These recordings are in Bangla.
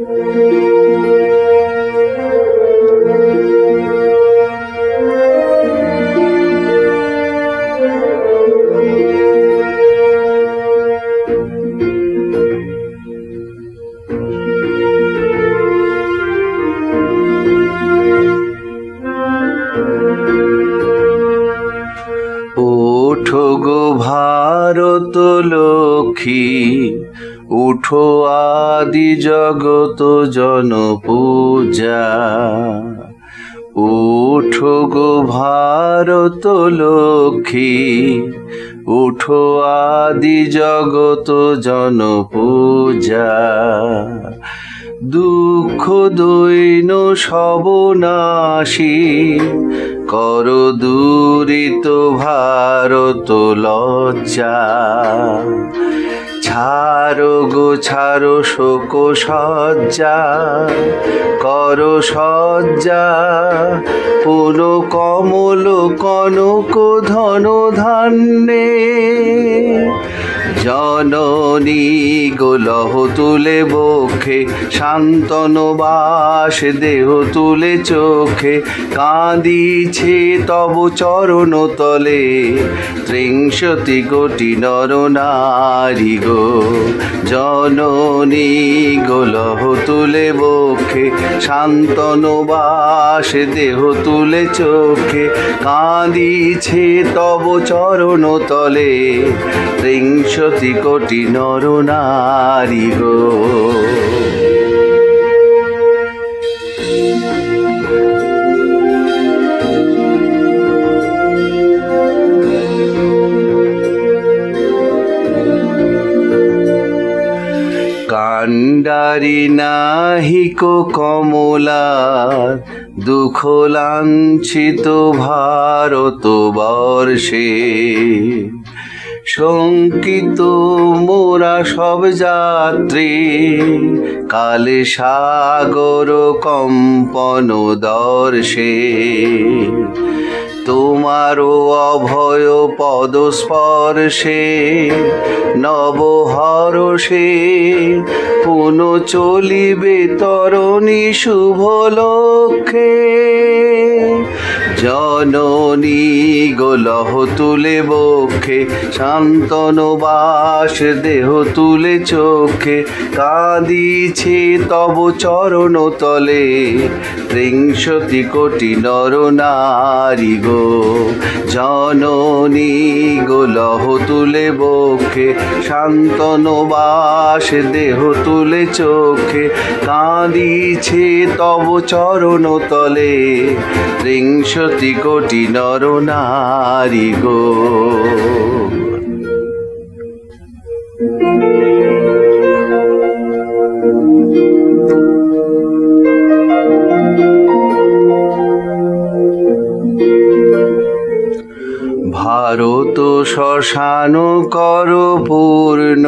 ওঠো গো ভারত লক্ষ্মী উঠো আদি জগত জন পূজা। উঠো গো ভারত লক্ষ্মী, উঠো আদি জগত জন পূজা। দুঃখ দৈন সবনাশী, কর দূরিত ভারত লজ্জা। ছাড়ো গো ছাড়ো শোক সজ্জা কর সজ্জা পুন কমল কনক ধন ধান্যে জননী গোলহ তুলে বক্ষে শান্তন বাস দেহ তুলে চোখে, কাঁদিছে তব চরণ তলে, ত্রিংশতি কোটি নর নারী গো। জননী গোলহ তুলে বক্ষে শান্তন বাস দেহ তুলে চোখে, কাঁদিছে তব চরণ তলে ত্রিংশতি কোটি নর নারী গো। কাণ্ডারি নাহিক কমলা দুঃখ লাঞ্ছিত ভারত বর্ষে। শঙ্কিত মোরা সব যাত্রী। কালে সাগর কম্পন দর্শে। তোমারও অভয় পদস্পর্শে, নবহরষে। পুন চলিবে তরণী শুভ লক্ষ্যে। জননী গোলহ তুলে বক্ষে, শান্তন বাস দেহ তুলে চোখে, কাঁদিছে তব চরণ তলে ত্রিংশতি কোটি নর নারী গো। জননী গোলহ তুলে বক্ষে, শান্তন বাস দেহ তুলে চোখে, কাঁদিছে তব চরণ তলে ত্রিংশতি কোটি কোটি নর নারী গো। ভারত শ্মশান কর পূর্ণ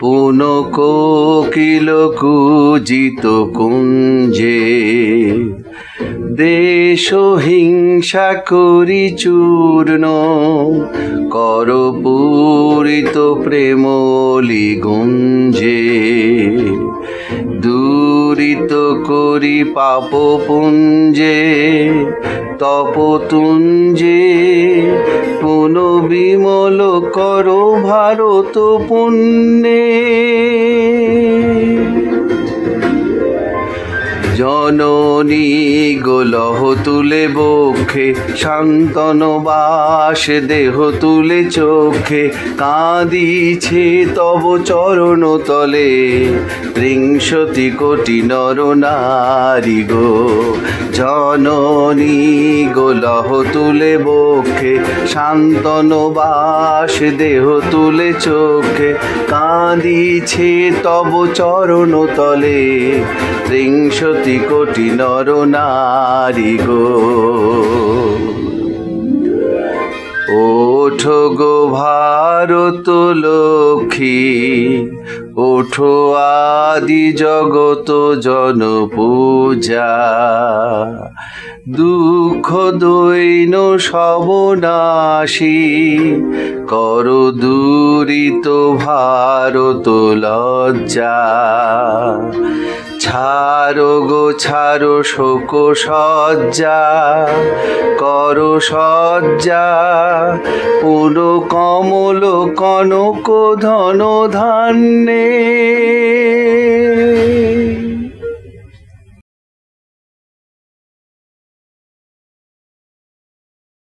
পুন কোকিল কুজিত কুঞ্জে। দেশ হিংসা করি চূর্ণ, কর পূরিত প্রেমলি গুঞ্জে দূরিত করি পাপ পুঞ্জে তপতুঞ্জে। পুন বিমল কর ভারত পুণ্যে। জননী গোলহ তুলে বক্ষে, শান্তন বাস দেহ তুলে চোখে, কাঁদিছে তব চরণ তলে। ত্রিংশতি কোটি নর নারী গো, জননী গোলহ তুলে বক্ষে, শান্তন বাস দেহ তুলে চোখে, কাঁদিছে তব চরণ তলে। ত্রিংশতি কোটি কোটি নর নারী গো। ওঠো গো ভারত লক্ষ্মী, ওঠো আদি জগত জন পূজা দুঃখ দৈন সবনাশী, কর দূরিত ভারত লজ্জা। ছাড়ো গো ছাড়ো শোক সজ্জা কর সজ্জা পুন কমল কনক ধন ধান্যে